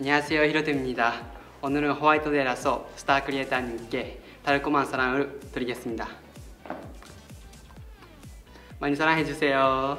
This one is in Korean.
안녕하세요 히로드입니다. 오늘은 화이트데이라서 스타 크리에이터님께 달콤한 사랑을 드리겠습니다. 많이 사랑해주세요.